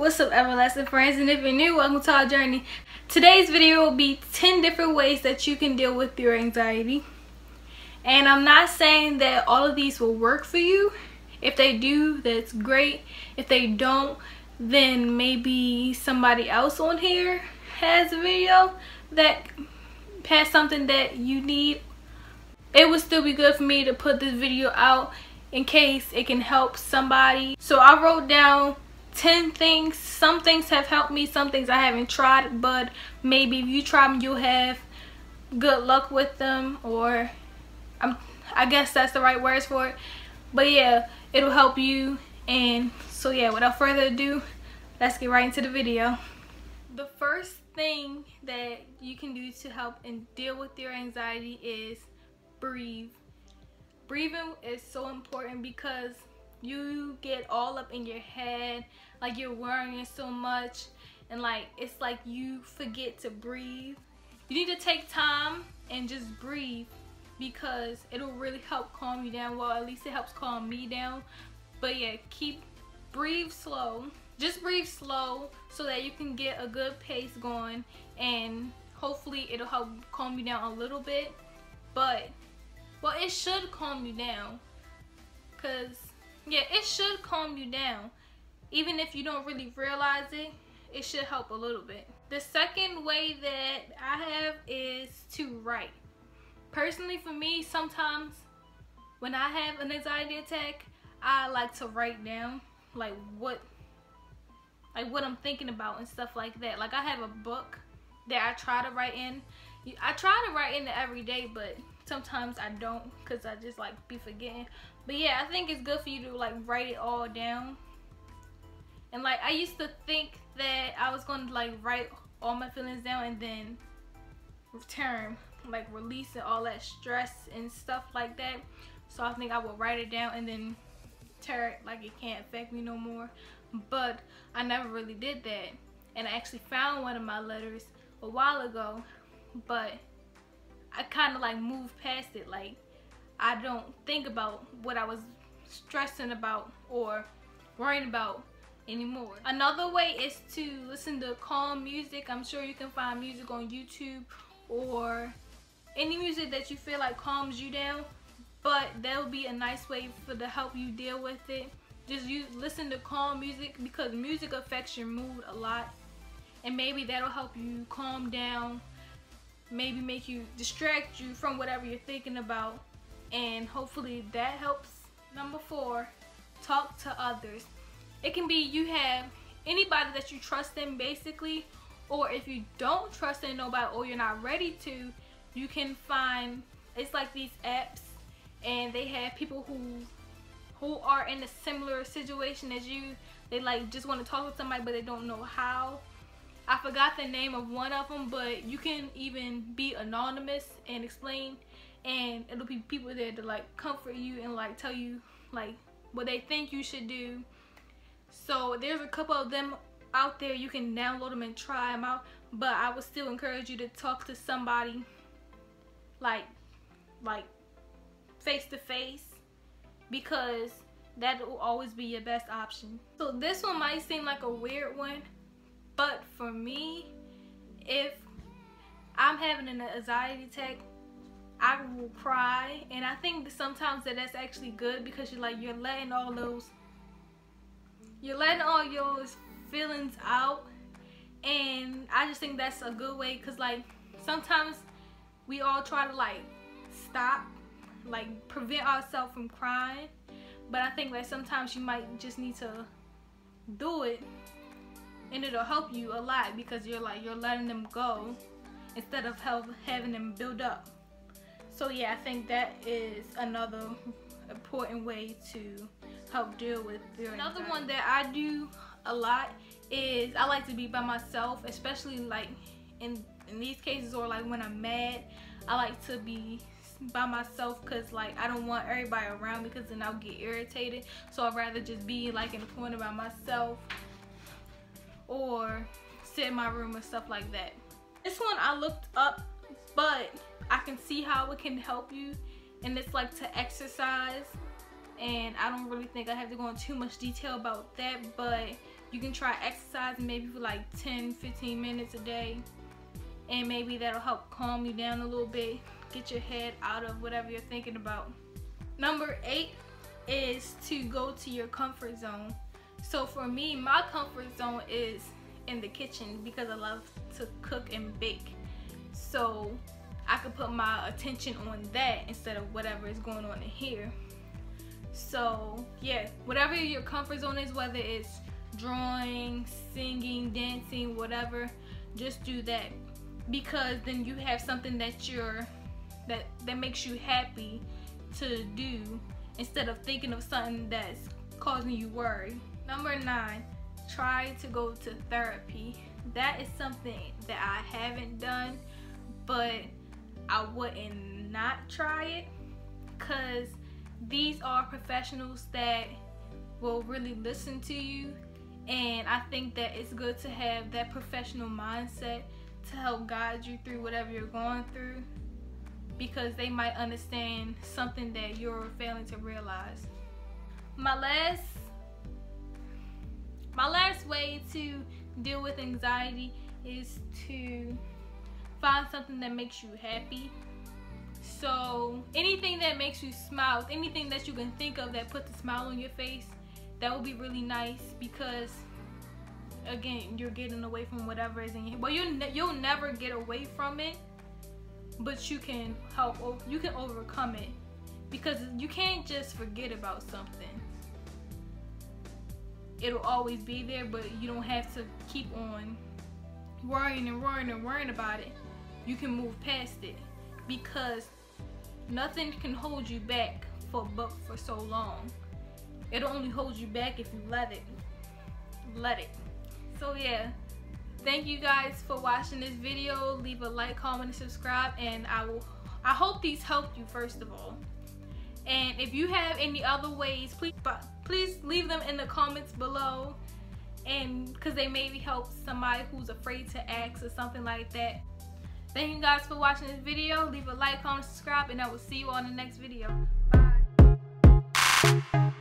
What's up everlasting friends and if you're new, welcome to our journey. Today's video will be 10 different ways that you can deal with your anxiety. And I'm not saying that all of these will work for you. If they do, that's great. If they don't, then maybe somebody else on here has a video that has something that you need. It would still be good for me to put this video out in case it can help somebody. So I wrote down 10 things. Some things have helped me, some things I haven't tried, but maybe if you try them, you'll have good luck with them or I'm, I guess that's the right words for it. But yeah, it'll help you. And so yeah, without further ado, let's get right into the video. The first thing that you can do to help and deal with your anxiety is breathe. Breathing is so important because you get all up in your head like you're worrying so much and like it's like you forget to breathe. You need to take time and just breathe because it'll really help calm you down. Well at least it helps calm me down. But yeah keep breathe slow. Just breathe slow so that you can get a good pace going and hopefully it'll help calm you down a little bit. But well it should calm you down because yeah it should calm you down. Even if you don't really realize it it should help a little bit. The second way that i have is to write. Personally for me sometimes when i have an anxiety attack i like to write down like what like what i'm thinking about and stuff like that. Like i have a book that i try to write in. I try to write in it every day but sometimes i don't because i just like be forgetting but yeah, I think it's good for you to like write it all down. And like I used to think that I was going to like write all my feelings down and then return like releasing all that stress and stuff like that. So I think I would write it down and then tear it like it can't affect me no more. But I never really did that. And I actually found one of my letters a while ago. But I kind of like moved past it. Like I don't think about what I was stressing about or worrying about anymore. Another way is to listen to calm music. I'm sure you can find music on YouTube or any music that you feel like calms you down. But that'll be a nice way for to help you deal with it. Just use, listen to calm music because music affects your mood a lot. And maybe that'll help you calm down. Maybe make you distract you from whatever you're thinking about and hopefully that helps. Number four, talk to others. It can be you have anybody that you trust in basically or if you don't trust in nobody or you're not ready to, you can find, it's like these apps and they have people who who are in a similar situation as you. They like just want to talk with somebody but they don't know how. I forgot the name of one of them but you can even be anonymous and explain and it'll be people there to like comfort you and like tell you like what they think you should do. So there's a couple of them out there. You can download them and try them out. But I would still encourage you to talk to somebody like like face to face because that will always be your best option. So this one might seem like a weird one but for me if I'm having an anxiety attack I will cry and I think sometimes that that's actually good because you're like you're letting all those you're letting all your feelings out and I just think that's a good way because like sometimes we all try to like stop like prevent ourselves from crying but I think that sometimes you might just need to do it and it'll help you a lot because you're like you're letting them go instead of help, having them build up so yeah, I think that is another important way to help deal with your Another one that I do a lot is I like to be by myself, especially like in, in these cases or like when I'm mad. I like to be by myself because like I don't want everybody around because then I'll get irritated. So I'd rather just be like in the corner by myself or sit in my room and stuff like that. This one I looked up but I can see how it can help you and it's like to exercise and I don't really think I have to go into too much detail about that but you can try exercising maybe for like 10 15 minutes a day and maybe that'll help calm you down a little bit get your head out of whatever you're thinking about. Number eight is to go to your comfort zone. So for me my comfort zone is in the kitchen because I love to cook and bake. So I could put my attention on that instead of whatever is going on in here. So yeah whatever your comfort zone is whether it's drawing singing dancing whatever just do that. Because then you have something that you're that that makes you happy to do instead of thinking of something that's causing you worry. Number nine try to go to therapy. That is something that i haven't done but i wouldn't not try it because these are professionals that will really listen to you and I think that it's good to have that professional mindset to help guide you through whatever you're going through because they might understand something that you're failing to realize. My last my last way to deal with anxiety is to find something that makes you happy. So anything that makes you smile, anything that you can think of that puts a smile on your face, that would be really nice because again you're getting away from whatever is in your well you you'll never get away from it but you can help you can overcome it because you can't just forget about something it'll always be there but you don't have to keep on worrying and worrying and worrying about it you can move past it because nothing can hold you back for but for so long. It'll only hold you back if you let it. Let it. So yeah. Thank you guys for watching this video. Leave a like comment and subscribe and i will i hope these helped you first of all. And if you have any other ways please please leave them in the comments below. And because they maybe help somebody who's afraid to ask or something like that thank you guys for watching this video. Leave a like comment subscribe and i will see you on the next video. Bye